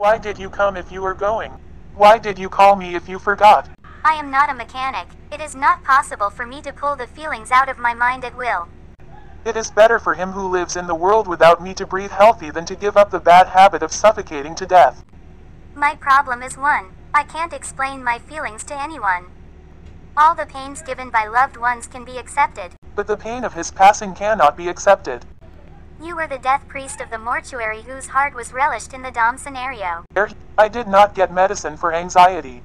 Why did you come if you were going? Why did you call me if you forgot? I am not a mechanic. It is not possible for me to pull the feelings out of my mind at will. It is better for him who lives in the world without me to breathe healthy than to give up the bad habit of suffocating to death. My problem is one. I can't explain my feelings to anyone. All the pains given by loved ones can be accepted. But the pain of his passing cannot be accepted. You were the death priest of the mortuary whose heart was relished in the Dom scenario. I did not get medicine for anxiety.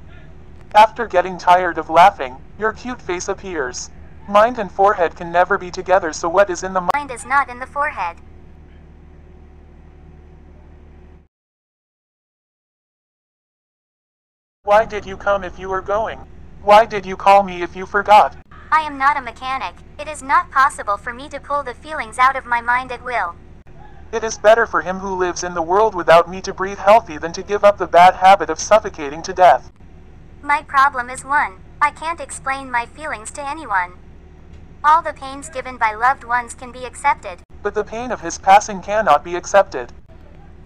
After getting tired of laughing, your cute face appears. Mind and forehead can never be together, so what is in the? Mind is not in the forehead. Why did you come if you were going? Why did you call me if you forgot? I am not a mechanic. It is not possible for me to pull the feelings out of my mind at will. It is better for him who lives in the world without me to breathe healthy than to give up the bad habit of suffocating to death. My problem is one. I can't explain my feelings to anyone. All the pains given by loved ones can be accepted. But the pain of his passing cannot be accepted.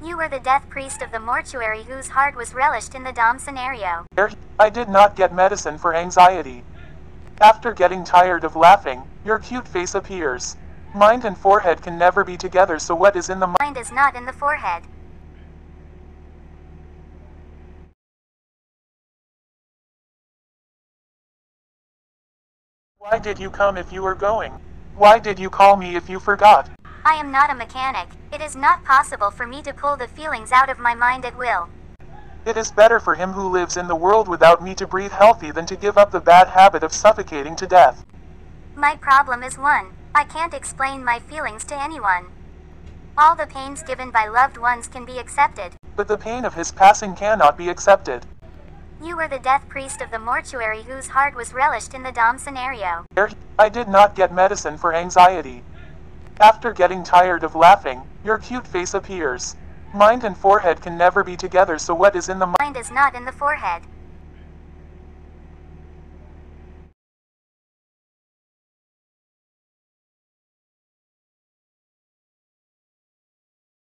You were the death priest of the mortuary whose heart was relished in the Dom scenario. I did not get medicine for anxiety. After getting tired of laughing, your cute face appears. Mind and forehead can never be together, so what is in the mind? Mind is not in the forehead. Why did you come if you were going? Why did you call me if you forgot? I am not a mechanic. It is not possible for me to pull the feelings out of my mind at will. It is better for him who lives in the world without me to breathe healthy than to give up the bad habit of suffocating to death. My problem is one. I can't explain my feelings to anyone. All the pains given by loved ones can be accepted. But the pain of his passing cannot be accepted. You were the death priest of the mortuary whose heart was relished in the Dom scenario. I did not get medicine for anxiety. After getting tired of laughing, your cute face appears. Mind and forehead can never be together, so what is in the mind? Is not in the forehead.